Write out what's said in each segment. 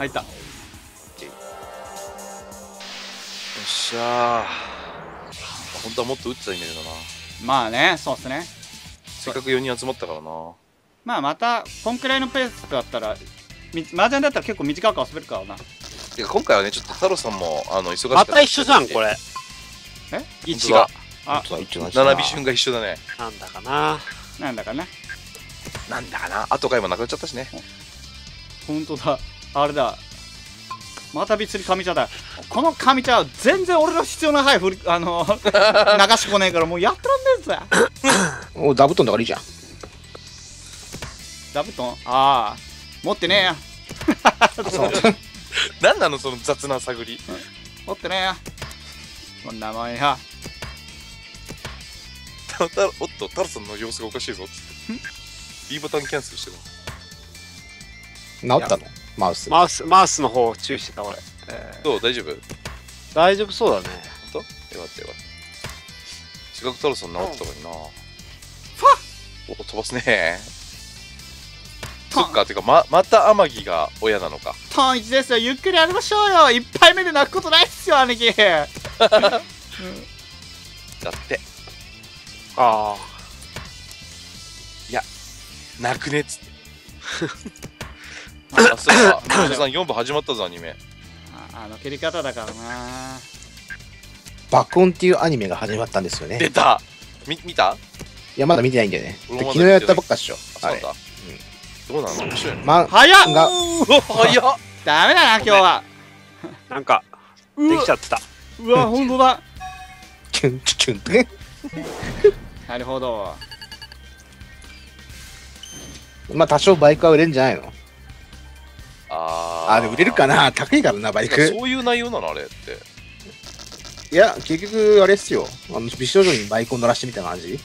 入った。よっしゃー。本当はもっと打ってたイメージだな。まあねそうっすね。せっかく4人集まったからな。まあまたこんくらいのペースだったらみ麻雀だったら結構短く遊べるからな。てか今回はねちょっと太郎さんもあの忙しかった。また一緒じゃん、これ。え？位置が。あ。本当だ一応同じだ。な七尾順が一緒だね。なんだかな。なんだかな。なんだかな。後回もなくなっちゃったしね。ほんとだあれだ。また別に上茶だ。この上茶は全然俺の必要な範囲振りあの 流しこねえからもうやってらんねえぜ。お座布団だからいいじゃん。座布団？ああ。持ってねえ。やなんなのその雑な探り。持ってねえ。やこんなもんやおっと太郎さんの様子がおかしいぞ。っつって B ボタンキャンセルしてる治ったの？マウス。マウス、マウスの方注意してた、俺。えー。どう大丈夫？大丈夫そうだね。本当？よかったよかったせっかく太郎さん治ったのにな。お飛ばすね。そっかてかままた天城が親なのか。トン一ですよ。ゆっくりやりましょうよ。一杯目で泣くことないっすよ兄貴。だって。あ泣くねっつって あそうだ。山田さん4部始まったぞアニメああの切り方だからな。爆音っていうアニメが始まったんですよね。出た。み見た？いやまだ見てないんだよね。昨日やったばっかっしょ。あれ。あそうだ、どうなの？面白いの？ま早っ！が早っ！ダメだな今日は。あ。なんか、できちゃってた。うわほんとだ。キュンキュンキュンってね。なるほど。まあ多少バイクは売れるんじゃないの？あーあで売れるかな。高いからなバイク。そういう内容なのあれって。いや結局あれっすよ。あの美少女にバイクを乗らしてみた感じ。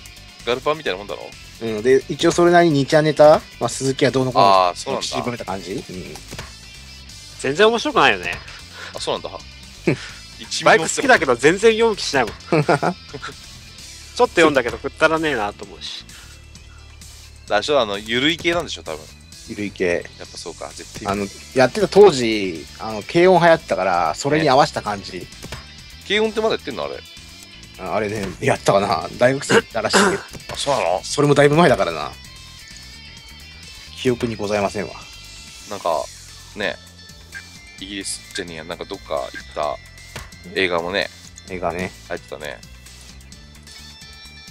ガルパンみたいなもんだろ？うん。で一応それなりに2ちゃんネタ、まあ、鈴木はどうのこうのああそうなんだ。絞めた感じ、うん、全然面白くないよね。あそうなんだ。一バイク好きだけどど全然読む気しないもん。ちょっと読んだけど、くったらねえなと思うし。あれあのゆるい系なんでしょ多分ゆるい系やっぱそうか。絶対。あのやってた当時あの軽音流行ってたからそれに合わせた感じ、軽音ってまだやってんのあれ？ああれねやったかな。大学生だらしいけど。あそうなの？それもだいぶ前だからな。記憶にございませんわ。なんかね。イギリスじゃねえや。なんかどっか行った映画もね。映画ね。入ってたね。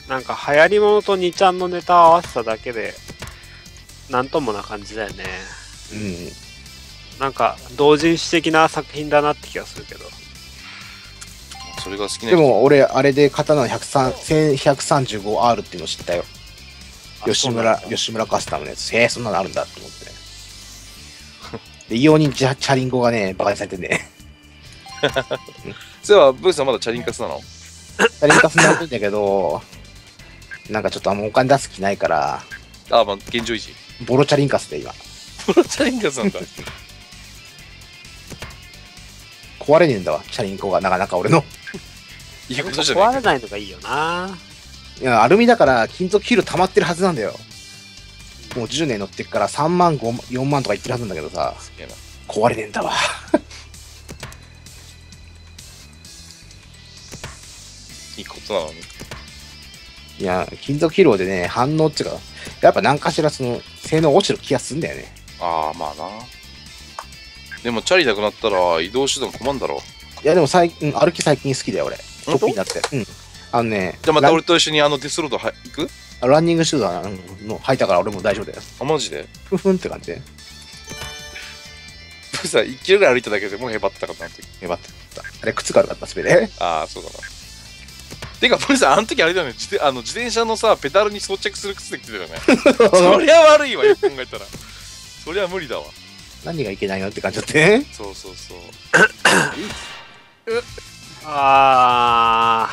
なんか流行り物と2ちゃんのネタを合わせただけで、なんともな感じだよね。うん。なんか、同人誌的な作品だなって気がするけど。それが好きなでも俺あれで刀の103 1135R っていうの知ったよ。あ吉村吉村カスタムのやつ。へえそんなのあるんだと思って。で異様にチャチャリンコがねバカにされてね。そういえばブースさんまだチャリンカスなの？チャリンカスになってんだけどなんかちょっとあんまお金出す気ないから。あまあ現状維持ボロチャリンカスで今。プロチャリンカスなんだ。壊れねえんだわチャリンコが。なかなか俺の。いいことじゃない壊れないのがいいよな。いやアルミだから金属ヒール溜まってるはずなんだよ。もう10年乗ってっから3万5万4万とかいってるはずなんだけどさ。壊れねえんだわ。いいことなのに。いや金属疲労でね反応っていうかやっぱ何かしらその性能落ちる気がするんだよね。ああまあな。でもチャリなくなったら移動手段困んだろ。いやでも最近歩き最近好きだよ俺。トッピーになって。うん。あのねじゃあまたラン俺と一緒にあのデスロードは行く？ランニングシューズの履いたから俺も大丈夫だよ。あマジで？ふふんって感じ。でさん1キロぐらい歩いただけでもうへばったかったあの時。へばってた。あれ靴が悪かった滑れああそうだなてか、ポリさん、あの時あれだよね、自転あの自転車のさ、ペダルに装着する靴で来てたよね。そりゃ悪いわ、よく考えたら。そりゃ無理だわ。何がいけないのって感じだってねそうそうそう。あ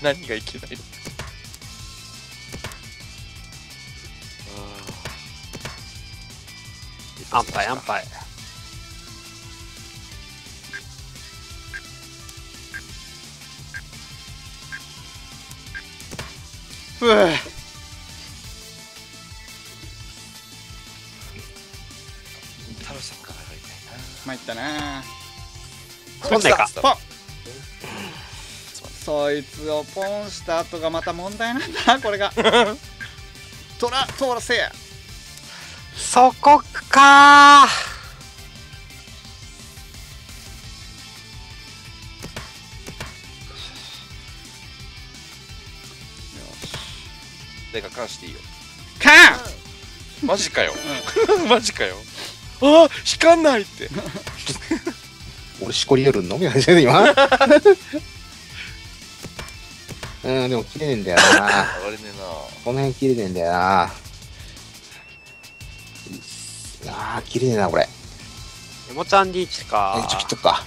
何がいけないの？ー、安牌安牌。ふぅ太郎さんか。ったな。そんねかポン。そいつをポンした後がまた問題なんだ。これが。トラトラせや。そこか誰か関していいよ。カンマジかよ。マジかよ。あ光んないって。俺しこりよるんのみたいな今。うんでも切れねえんだよな。あれねこの辺切れねえんだよな。あー切れねえなこれ。エモちゃんリーチか。えちょ切っとくか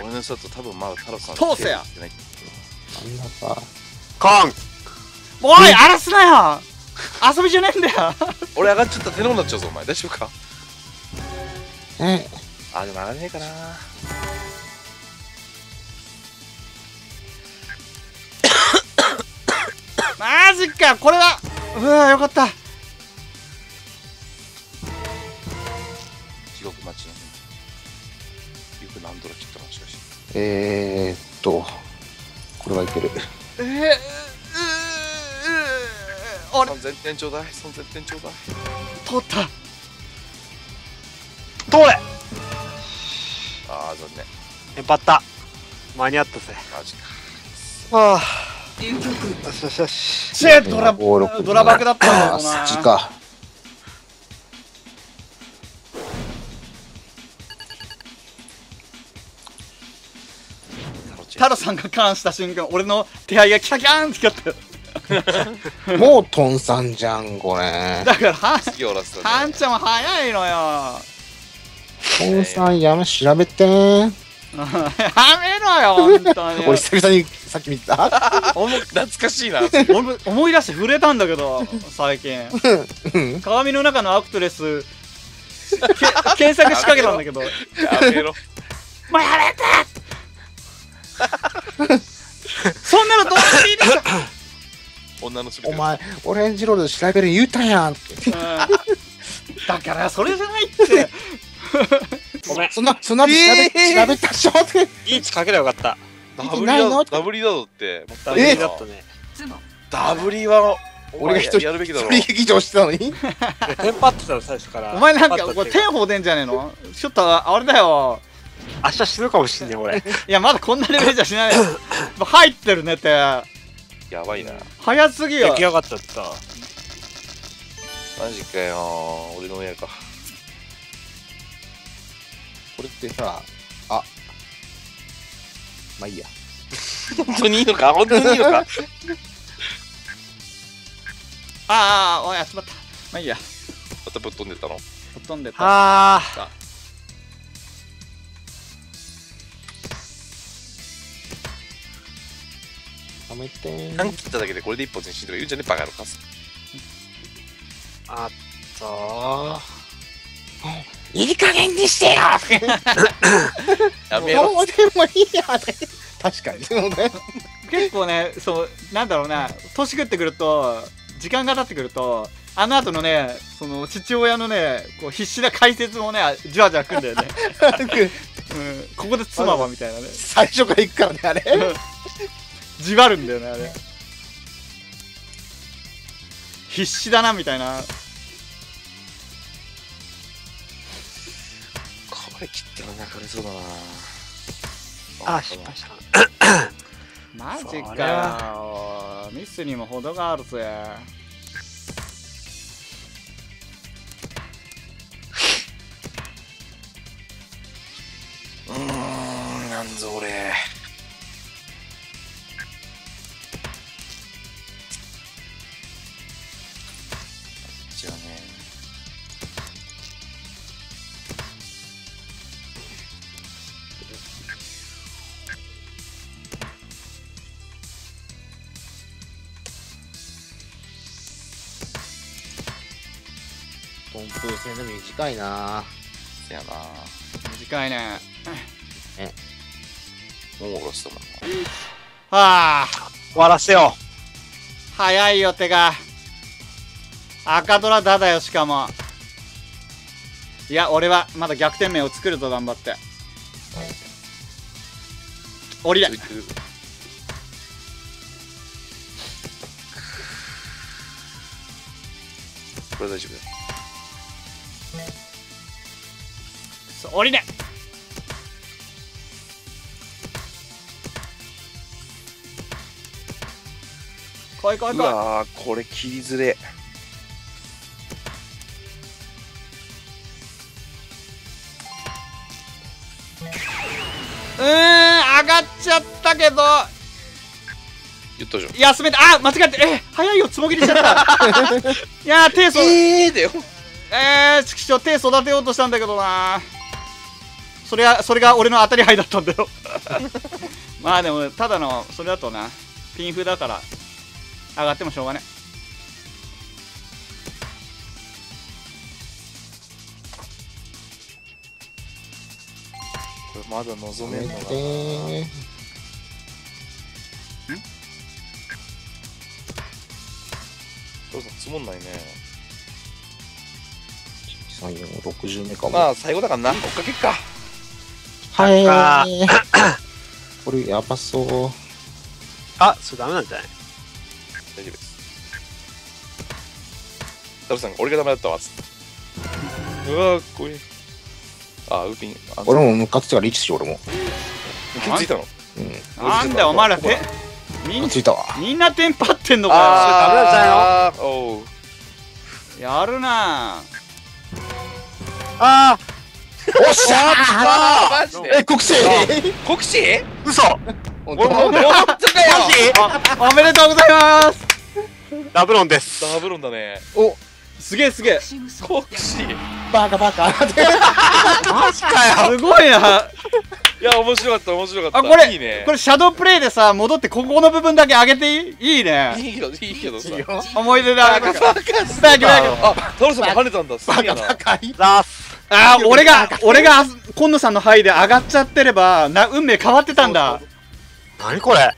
俺の人だと多分まだ太郎さん通せや。ないあんなさコン。おい荒らすなよ。遊びじゃねえんだよ。俺上がっちゃったら手のになっちゃうぞお前。大丈夫か？え。あでも上がれねえかな。マジか。これは。うわよかった。地獄待ちのよく何ドル切ったのしかしえー、っとこれはいける。えー、うううあれ？3000点ちょうだい。3000点ちょうだい。取った。通れ。ああ残念。えバッタ間に合ったぜ。マジか。はあよしよしよしドラ5 6ドラバクだったんだなそっちか太郎さんがカーンした瞬間俺の手配がキャキャーンって光ったよもうトンさんじゃんこれ。だからは次おらせたねハンちゃんは早いのよ。トンさんやめ調べて。ー やめろよ本当に。俺久々にさっき見た？思い懐かしいな。思い思い出して震えたんだけど最近。うん。鏡の中のアクトレスけ検索しかけたんだけど。やめろ。もうやめて そんなのどうしていいでしょ、女のお前オレンジロール調べる言うたやん だからそれじゃないって。ごめんそんなそんな後調べ,、調べたっしょって。リーチかければよかった。ダブリだダブリだぞってもったダメいないなだったね。ダブリは俺が一人やるべきだろ。一人劇場してたのに。テンパってたの最初から。お前なんかこれ天放出んじゃねえの？ちょっとあれだよ明日死ぬかもしんねえ俺。いやまだこんなレベルじゃしない。よ入ってるねって。やばいな。早すぎよ。出来上がっちゃった。マジかよ。俺の親か。これってさあ。まあいいや。本当にいいのか？本当にいいのか？ああおい集まった。まあいいや。またぶっ飛んでったの？ほとんでた。あやめてー。何切っただけでこれで一本前進とか言うんじゃねえバカ野郎かすあっといい加減にしてよ。やめろ。どうでもいいや確かに。結構ねそうなんだろうな。年食ってくると時間が経ってくるとあの後のねその父親のねこう必死な解説もねじわじわくんだよね、うん、ここで妻はみたいなね。最初から行くからねあれじわるんだよねあれ。必死だなみたいな。これ切ったら泣かれそうだな。あ失敗した。マジか。よミスにも程があるぜ。うーんなんぞ俺1分戦でも短いな。せやな。短いね。えもう下ろしたもんはあ。終わらせよ早いよ手が赤虎だだよしかも。いや俺はまだ逆転面を作ると頑張って。降りれ。これ大丈夫だそう降りれ来い来いう来いわーこれ切りづれ。うーん上がっちゃったけど。言ったじゃん。休めた。あ間違ってえ早いよつもぎりしちゃった。いやー手そええー、だよえー、ちくしょう手育てようとしたんだけどな。それはそれが俺の当たり牌だったんだよ。まあでもただのそれだとなピンフだから上がってもしょうがね。これまだ望めんのがな。え父さん？積もんないね3、4、60目かも。まあ最後だからな。追っかけっか。はい。これやばそう。あ、それダメなんじゃない？大丈夫です。タルさんが俺がダメだったわ。っつってうわーこれあウーピンあ俺もムカついたからリーチしよう、俺も。気づいたの？うん。なんだよお前らて。みんムカついたわ。みんなテンパってんのかあー。おう。よやるなあおっしゃマジで。え、国士国士ー嘘。本俺も本当かよ。おめでとうございます。ダブロンです。ダブロンだね。お、すげえすげえ。す国士バカバカ。マジかよ。ごいな。いや面白かった面白かった。あこれいいね。これシャドープレイでさ戻ってここの部分だけ上げていいいいね。いいけどいいけどさ。思い出だバカバカスターあタルさんも跳ねたんだ。すバげえな。カバカ。ザース。あー俺が俺が今野さんの範囲で上がっちゃってればな運命変わってたんだ。何これ。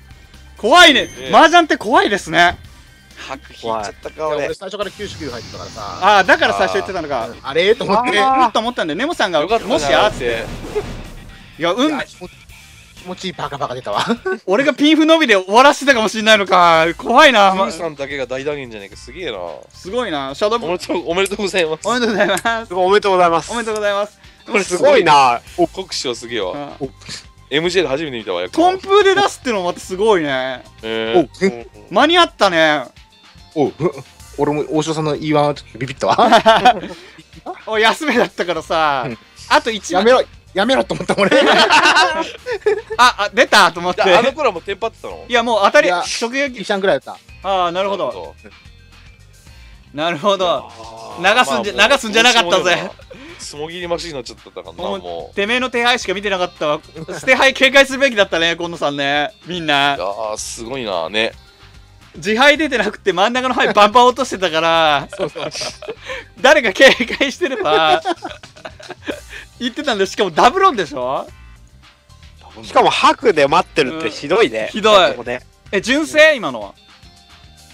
怖いね。ええ。麻雀って怖いですね。白引いちゃったか俺。俺最初から99入ってたからさ。ああだから最初言ってたのか。あれと思って。うんっと思ったんでネモさんがよかったなもしやって。いや運命気持ちいいバカバカ出たわ。俺がピンフのみで終わらせてたかもしれないのか。怖いな、まムーさんだけが大打撃じゃねえか。すげえな。おすごいな。シャドープめでとうおめでとうございます。おめでとうございます。おめでとうございます。おめでとうございます。これすごいな。お国士はすげえわ。うん。MJ で初めて見たわやコンプで出すってのもまたすごいね。えおー、間に合ったね。おう俺も大城さんの言いわん時ビビったわ。お休めだったからさ。うん。あと1やめろ、やめろと思った俺。ああ出たと思って。じゃああの頃はもうテンパってたの？いやもう当たりいや直一撃シャンぐらいだった。ああなるほど。なるほど。流すんじゃ、まあ流すんじゃなかったぜ。つもぎりマシになっちゃったからなもう。てめえの手配しか見てなかったわ。捨て配警戒するべきだったね今野さんねみんな。いやーすごいなね。自敗出てなくて真ん中の牌バンバン落としてたから。誰か警戒してれば 言ってたんでしかもダブロンでしょ？しかも白で待ってるってひどいね。ひどい。ここで。え純正？今の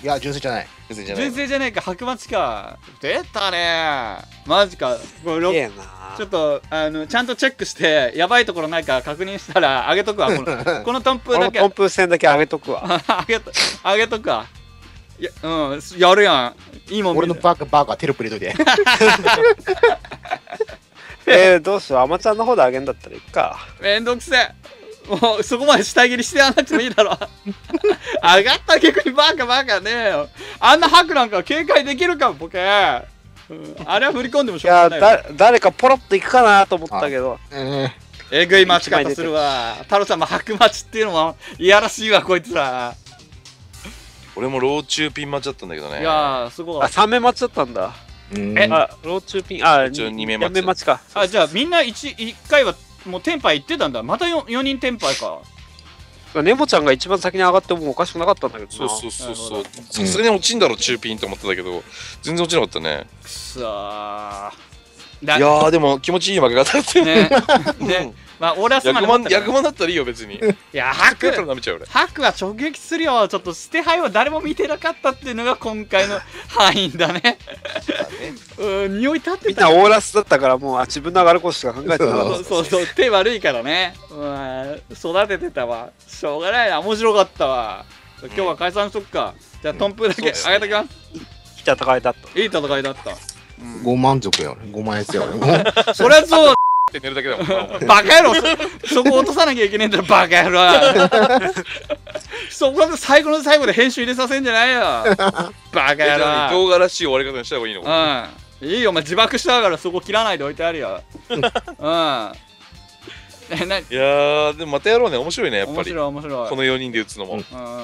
いや、純粋じゃない。別にじゃない。純正じゃねえか。白松か。出たね。マジか。これ。ちょっとあのちゃんとチェックしてやばいところないか確認したら上げとくわ。このこのトンプだけ。このトンプ戦だけ上げとくわ。上げと上げとくわ。いやうんやるやん。いいもん見俺のるバカバカテロップ入れといて。えー、どうしよう。アマちゃんの方で上げんだったらいいか。めんどくせえ。もうそこまで下切りしてやんなくてもいいだろ。上がった逆にバカバカねえよ。あんなハクなんか警戒できるかボケ、うん、あれは振り込んでもしいやょうがないよ。だ、誰かポロッと行くかなと思ったけど。ええぐい待ち方するわ。太郎さんも白待ちっていうのもいやらしいわこいつら。俺もローチューピン待ちだったんだけどね。いやーすごいあ、3面待ちだったんだ。えあ、ローチューピン、あ、一応二面待ち待ちか。あじゃあみんな 1, 一回はもうテンパイ行ってたんだ。また 4, 4人テンパイか。ネモちゃんが一番先に上がってもおかしくなかったんだけどな。そうそうそうなそうさすがに落ちんだろチューピンと思ってたけど全然落ちなかったね。くそー。だいやーでも気持ちいい負け方だったよね。ね まあオーラスま100万で持ったから100万だったらいいよ別に。いやハ100やったらクハクは直撃するよ。ちょっと捨て牌を誰も見てなかったっていうのが今回の 範囲だね。うん匂い立ってみんたなオーラスだったからもうあ自分の上がることしか考えてなかそうそうそう手悪いからね。うん育ててたわ。しょうがないな面白かったわ。今日は解散しとくか。じゃあトンプだけそうですね。あげときまった戦いだった。すいい戦いだった。うんご満足よ。ご満悦よ。も うそりゃそうって寝るだけだもんバカ野郎そそこ落とさなきゃいけねえんだろバカ野郎。そこで最後の最後で編集入れさせんじゃないよ。バカ野郎。動画らしい終わり方にした方がいいのうん。いいよお前自爆したからそこ切らないで置いてあるよ。うん。いやーでもまたやろうね。面白いねやっぱ面り白い面白い。この4人で打つのも。うう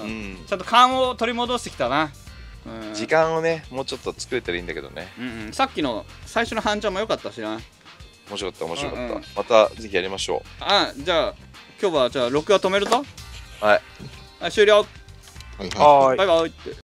ん。んちゃんと勘を取り戻してきたな、うん、時間をねもうちょっと作れたらいいんだけどね。うんうん、さっきの最初の半チャンも良かったしな面白かった面白かった、うんうん。またぜひやりましょあじゃあ今日はじゃあ録画止めるぞ。はい。はい終了。はいはい。バイバイって